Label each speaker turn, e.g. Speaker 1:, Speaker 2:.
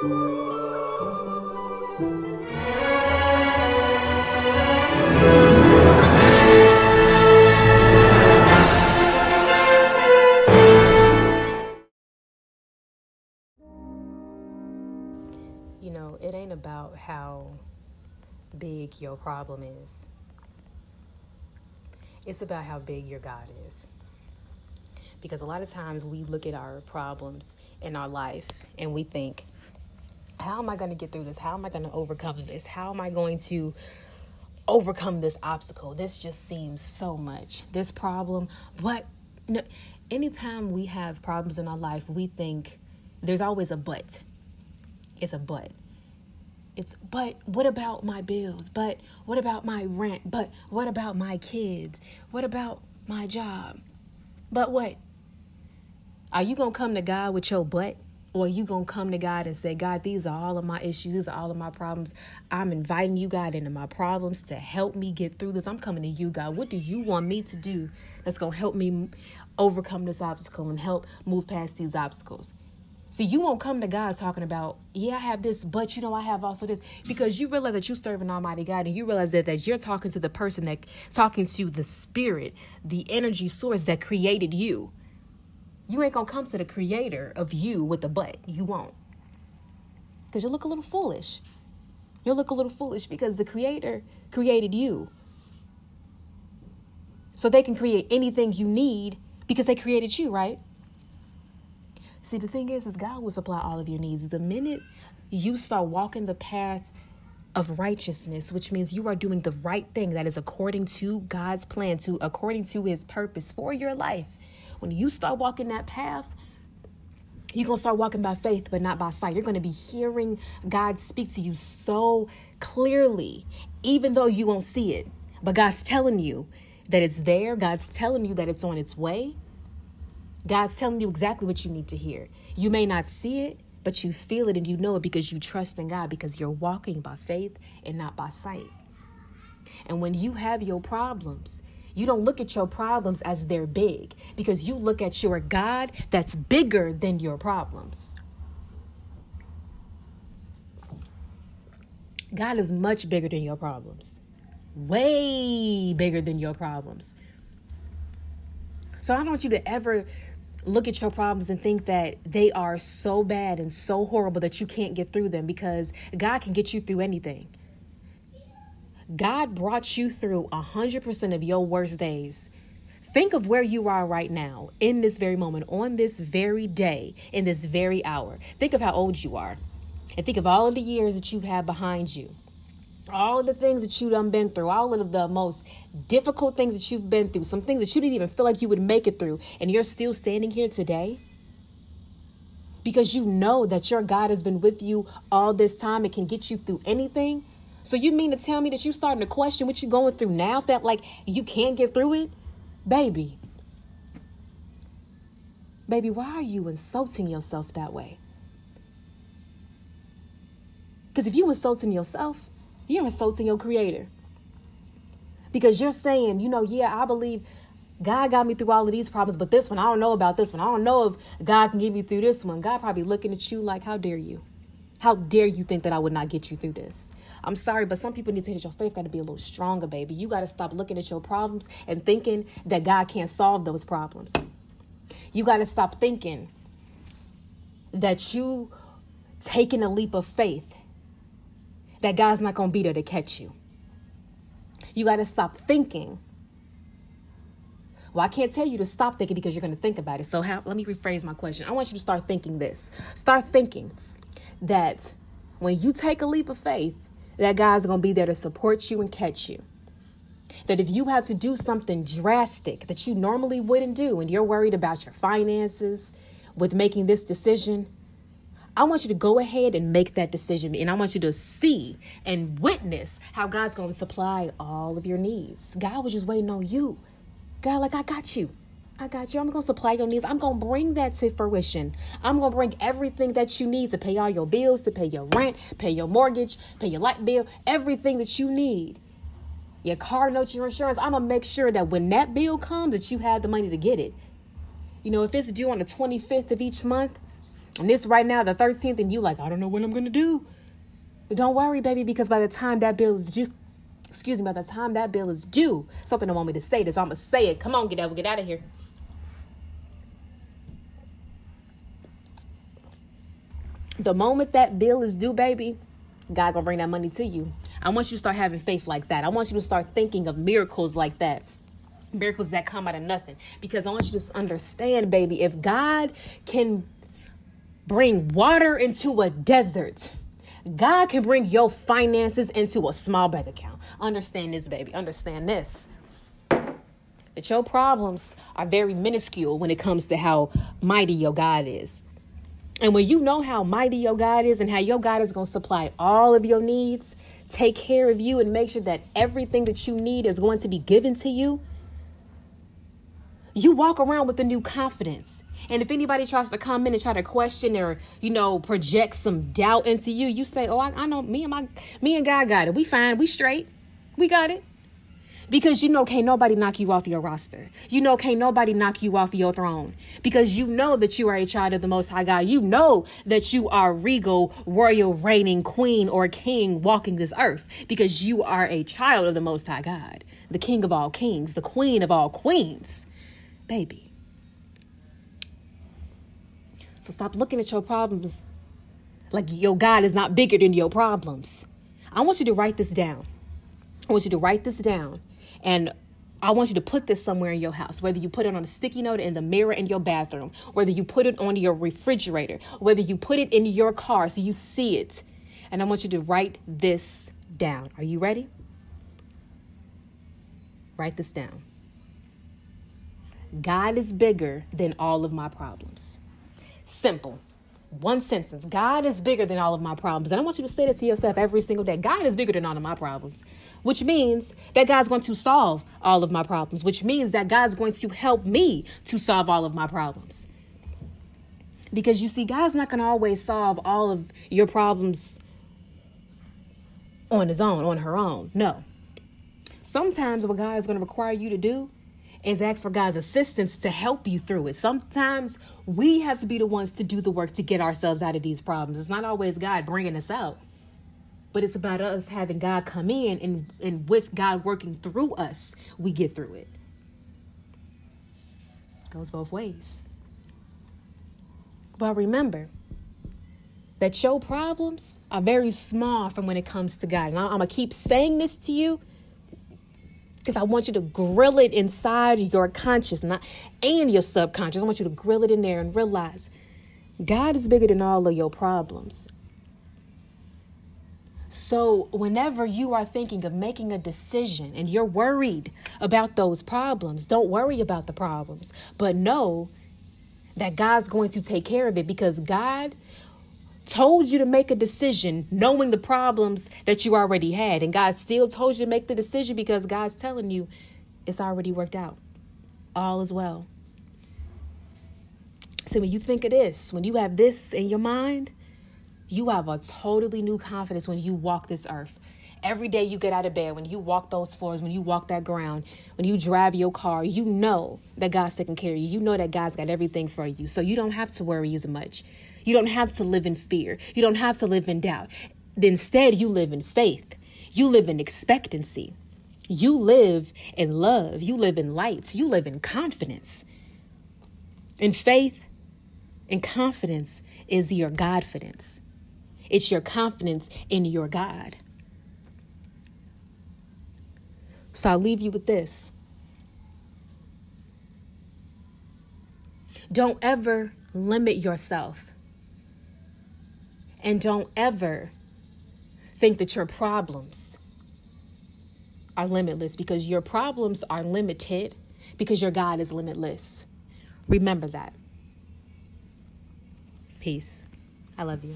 Speaker 1: You know, it ain't about how big your problem is. It's about how big your God is. Because a lot of times we look at our problems in our life and we think, how am I going to get through this? How am I going to overcome this? How am I going to overcome this obstacle? This just seems so much. This problem, but no, anytime we have problems in our life, we think there's always a but. It's a but. It's, but what about my bills? But what about my rent? But what about my kids? What about my job? But what? Are you going to come to God with your butt? Or you going to come to God and say, God, these are all of my issues. These are all of my problems. I'm inviting you, God, into my problems to help me get through this. I'm coming to you, God. What do you want me to do that's going to help me overcome this obstacle and help move past these obstacles? See, you won't come to God talking about, yeah, I have this, but you know, I have also this, because you realize that you serve an Almighty God, and you realize that, that you're talking to the person that talking to the spirit, the energy source that created you. You ain't gonna come to the creator of you with a but. You won't. Because you look a little foolish. You'll look a little foolish because the creator created you. So they can create anything you need because they created you, right? See, the thing is, is God will supply all of your needs. The minute you start walking the path of righteousness, which means you are doing the right thing that is according to God's plan, to according to his purpose for your life. When you start walking that path, you're going to start walking by faith, but not by sight. You're going to be hearing God speak to you so clearly, even though you won't see it. But God's telling you that it's there, God's telling you that it's on its way. God's telling you exactly what you need to hear. You may not see it, but you feel it and you know it because you trust in God because you're walking by faith and not by sight. And when you have your problems, you don't look at your problems as they're big because you look at your God that's bigger than your problems. God is much bigger than your problems, way bigger than your problems. So I don't want you to ever look at your problems and think that they are so bad and so horrible that you can't get through them because God can get you through anything. God brought you through 100% of your worst days. Think of where you are right now, in this very moment, on this very day, in this very hour. Think of how old you are. And think of all of the years that you have behind you. All of the things that you done been through, all of the most difficult things that you've been through, some things that you didn't even feel like you would make it through, and you're still standing here today because you know that your God has been with you all this time and can get you through anything. So you mean to tell me that you starting to question what you're going through now that like you can't get through it? Baby. Baby, why are you insulting yourself that way? Because if you're insulting yourself, you're insulting your creator. Because you're saying, you know, yeah, I believe God got me through all of these problems, but this one, I don't know about this one. I don't know if God can get me through this one. God probably looking at you like, how dare you? How dare you think that I would not get you through this? I'm sorry, but some people need to hit your faith got to be a little stronger, baby. You got to stop looking at your problems and thinking that God can't solve those problems. You got to stop thinking that you taking a leap of faith that God's not going to be there to catch you. You got to stop thinking. Well, I can't tell you to stop thinking because you're going to think about it. So, how, let me rephrase my question. I want you to start thinking this. Start thinking that when you take a leap of faith, that God's going to be there to support you and catch you. That if you have to do something drastic that you normally wouldn't do and you're worried about your finances with making this decision, I want you to go ahead and make that decision. And I want you to see and witness how God's going to supply all of your needs. God was just waiting on you. God, like, I got you. I got you. I'm going to supply your needs. I'm going to bring that to fruition. I'm going to bring everything that you need to pay all your bills, to pay your rent, pay your mortgage, pay your light bill, everything that you need. Your car note, your insurance. I'm going to make sure that when that bill comes that you have the money to get it. You know, if it's due on the 25th of each month, And this right now, the 13th, and you like, I don't know what I'm gonna do. Don't worry, baby, because by the time that bill is due, excuse me, by the time that bill is due, something don't want me to say this, I'm gonna say it. Come on, get out, get out of here. The moment that bill is due, baby, God gonna bring that money to you. I want you to start having faith like that. I want you to start thinking of miracles like that. Miracles that come out of nothing. Because I want you to understand, baby, if God can bring water into a desert, God can bring your finances into a small bank account. Understand this, baby. Understand this. That your problems are very minuscule when it comes to how mighty your God is. And when you know how mighty your God is and how your God is going to supply all of your needs, take care of you, and make sure that everything that you need is going to be given to you, you walk around with a new confidence. And if anybody tries to come in and try to question or, you know, project some doubt into you, you say, Oh, I, I know me and my me and God got it. We fine, we straight. We got it. Because you know, can't nobody knock you off your roster. You know, can't nobody knock you off your throne. Because you know that you are a child of the Most High God. You know that you are regal, royal, reigning queen or king walking this earth. Because you are a child of the Most High God, the King of all kings, the Queen of all queens. Baby. So stop looking at your problems like your God is not bigger than your problems. I want you to write this down. I want you to write this down and I want you to put this somewhere in your house, whether you put it on a sticky note in the mirror in your bathroom, whether you put it on your refrigerator, whether you put it in your car so you see it. And I want you to write this down. Are you ready? Write this down. God is bigger than all of my problems. Simple one sentence God is bigger than all of my problems. And I want you to say that to yourself every single day God is bigger than all of my problems, which means that God's going to solve all of my problems, which means that God's going to help me to solve all of my problems. Because you see, God's not going to always solve all of your problems on his own, on her own. No. Sometimes what God is going to require you to do is ask for God's assistance to help you through it. Sometimes we have to be the ones to do the work to get ourselves out of these problems. It's not always God bringing us out, but it's about us having God come in and, and with God working through us, we get through it. Goes both ways. But remember that your problems are very small from when it comes to God. And I'm going to keep saying this to you because I want you to grill it inside your conscious not, and your subconscious. I want you to grill it in there and realize God is bigger than all of your problems. So, whenever you are thinking of making a decision and you're worried about those problems, don't worry about the problems, but know that God's going to take care of it because God told you to make a decision knowing the problems that you already had. And God still told you to make the decision because God's telling you it's already worked out. All is well. So when you think of this, when you have this in your mind, you have a totally new confidence when you walk this earth. Every day you get out of bed, when you walk those floors, when you walk that ground, when you drive your car, you know that God's taking care of you. You know that God's got everything for you. So you don't have to worry as much. You don't have to live in fear. You don't have to live in doubt. Instead, you live in faith. You live in expectancy. You live in love. You live in light. You live in confidence. And faith and confidence is your Godfidence. It's your confidence in your God. So I'll leave you with this. Don't ever limit yourself and don't ever think that your problems are limitless because your problems are limited because your God is limitless. Remember that. Peace. I love you.